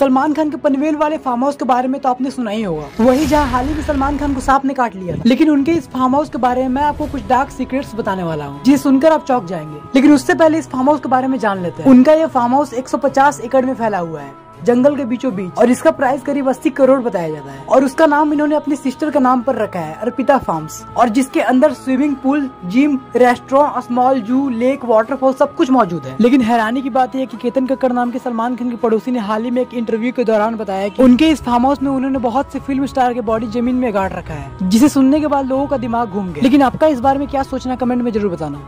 सलमान खान के पनवेल वाले farm house के बारे में तो आपने सुना ही होगा। वही जहाँ हाल ही में सलमान खान को सांप ने काट लिया लेकिन उनके इस फार्म हाउस के बारे में मैं आपको कुछ डार्क सीक्रेट्स बताने वाला हूँ। जिसे सुनकर आप चौक जाएँगे। लेकिन उससे पहले इस फार्म हाउस के बारे में जान लेते हैं। उनका ये फार्म हाउस 150 एकड़ में फैला हुआ है, जंगल के बीचों बीच। और इसका प्राइस करीब अस्सी करोड़ बताया जाता है। और उसका नाम इन्होंने अपनी सिस्टर का नाम पर रखा है, अर्पिता फार्म्स। और जिसके अंदर swimming pool gym restaurant small zoo lake waterfall सब कुछ मौजूद है। लेकिन हैरानी की बात यह कि केतन कक्कर नाम के सलमान खान के पड़ोसी ने हाल ही में एक इंटरव्यू के दौरान बताया कि उनके इस फार्म हाउस में उन्होंने बहुत से फ़िल्म स्टार के बॉडी ज़मीन में गाड़ रखा है, जिसे सुनने के बाद लोगों का दिमाग घूम गया। लेकिन आपका इस बारे में क्या सोचना कमेंट में ज़रूर बताना।